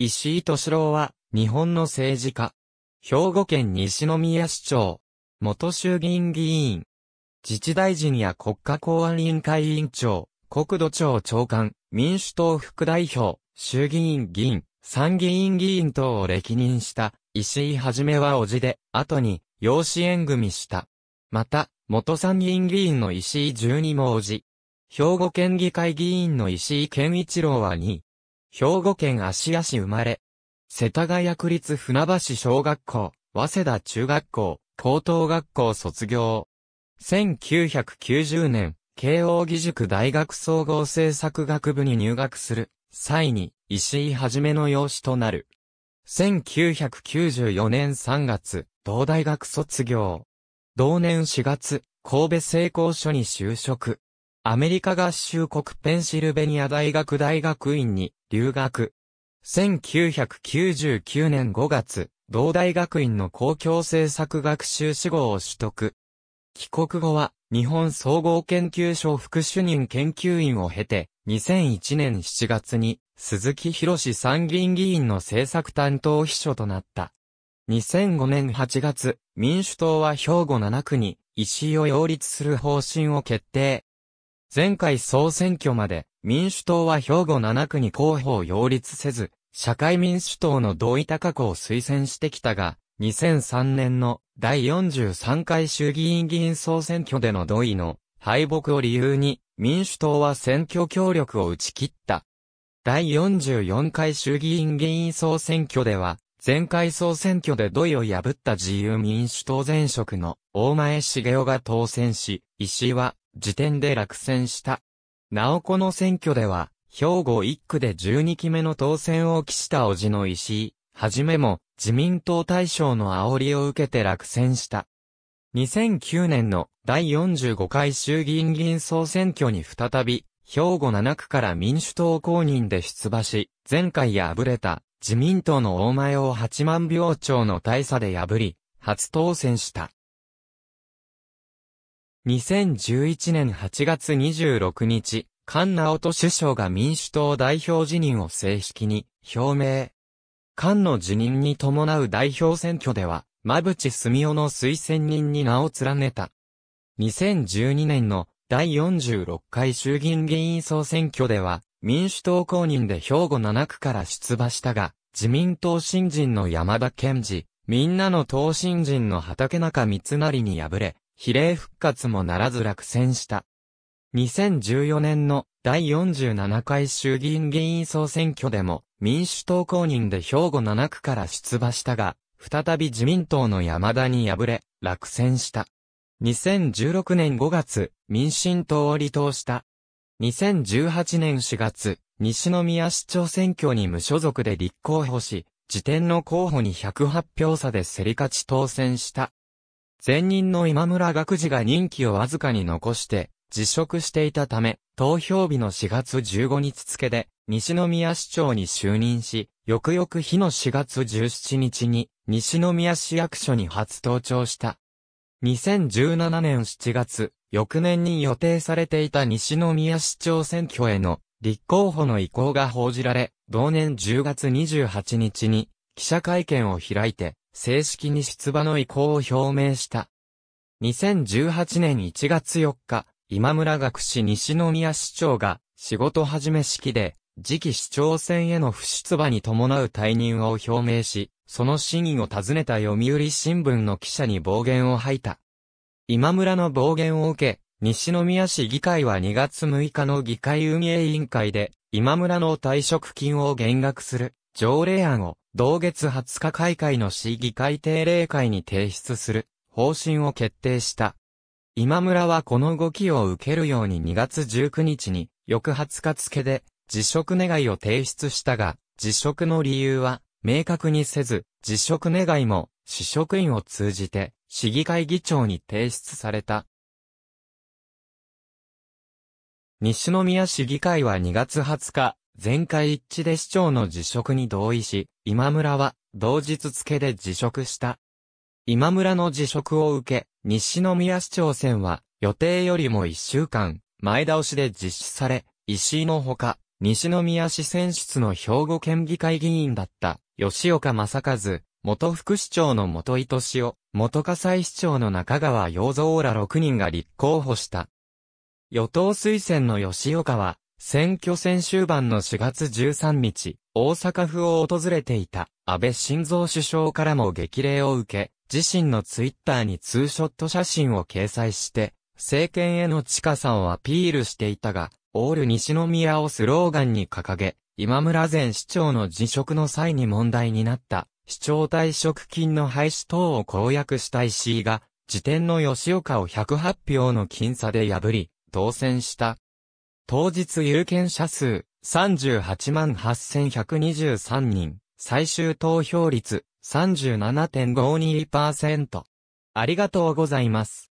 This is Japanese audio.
石井敏郎は、日本の政治家。兵庫県西宮市長。元衆議院議員。自治大臣や国家公安委員会委員長、国土庁長官、民主党副代表、衆議院議員、参議院議員等を歴任した石井はじめは叔父で、後に養子縁組した。また、元参議院議員の石井十二も叔父。兵庫県議会議員の石井健一郎は2位。兵庫県芦屋市生まれ。世田谷区立船橋小学校、早稲田中学校、高等学校卒業。1990年、慶応義塾大学総合政策学部に入学する際に石井はじめの養子となる。1994年3月、同大学卒業。同年4月、神戸製鋼所に就職。アメリカ合衆国ペンシルベニア大学大学院に留学。1999年5月、同大学院の公共政策学習志号を取得。帰国後は、日本総合研究所副主任研究員を経て、2001年7月に、鈴木博士参議院議員の政策担当秘書となった。2005年8月、民主党は兵庫7区に、石井を擁立する方針を決定。前回総選挙まで、民主党は兵庫7区に候補を擁立せず、社会民主党の同意高子を推薦してきたが、2003年の第43回衆議院議員総選挙での同意の敗北を理由に民主党は選挙協力を打ち切った。第44回衆議院議員総選挙では前回総選挙で土井を破った自由民主党前職の大前茂雄が当選し、石井は時点で落選した。なおこの選挙では兵庫1区で12期目の当選を期した叔父の石井、はじめも自民党大賞の煽りを受けて落選した。2009年の第45回衆議院議員総選挙に再び、兵庫7区から民主党公認で出馬し、前回敗れた自民党の大前を8万票町の大差で破り、初当選した。2011年8月26日、菅直人首相が民主党代表辞任を正式に表明。菅の辞任に伴う代表選挙では、馬淵澄夫の推薦人に名を連ねた。2012年の第46回衆議院議員総選挙では、民主党公認で兵庫7区から出馬したが、自民党新人の山田健二、みんなの党新人の畠中三成に敗れ、比例復活もならず落選した。2014年の第47回衆議院議員総選挙でも民主党公認で兵庫7区から出馬したが、再び自民党の山田に敗れ、落選した。2016年5月、民進党を離党した。2018年4月、西宮市長選挙に無所属で立候補し、時点の候補に108票差で競り勝ち当選した。前任の今村学士が任期をわずかに残して、辞職していたため、投票日の4月15日付で、西宮市長に就任し、翌々日の4月17日に、西宮市役所に初登庁した。2017年7月、翌年に予定されていた西宮市長選挙への立候補の意向が報じられ、同年10月28日に記者会見を開いて、正式に出馬の意向を表明した。2018年1月4日、今村学士西宮市長が仕事始め式で次期市長選への不出馬に伴う退任を表明し、その真意を尋ねた読売新聞の記者に暴言を吐いた。今村の暴言を受け、西宮市議会は2月6日の議会運営委員会で、今村の退職金を減額する条例案を同月20日開会の市議会定例会に提出する方針を決定した。今村はこの動きを受けるように2月19日に、翌20日付で、辞職願を提出したが、辞職の理由は、明確にせず、辞職願も、市職員を通じて、市議会議長に提出された。西宮市議会は2月20日、全会一致で市長の辞職に同意し、今村は同日付で辞職した。今村の辞職を受け、西宮市長選は予定よりも1週間前倒しで実施され、石井のほか、西宮市選出の兵庫県議会議員だった吉岡正和、元副市長の元井敏夫、元火災市長の中川洋蔵ら6人が立候補した。与党推薦の吉岡は、選挙戦終盤の4月13日、大阪府を訪れていた安倍晋三首相からも激励を受け、自身のツイッターにツーショット写真を掲載して、政権への近さをアピールしていたが、オール西宮をスローガンに掲げ、今村前市長の辞職の際に問題になった市長退職金の廃止等を公約した石井が、時点の吉岡を108票の僅差で破り、当選した。当日有権者数38万8123人、最終投票率37.52%。ありがとうございます。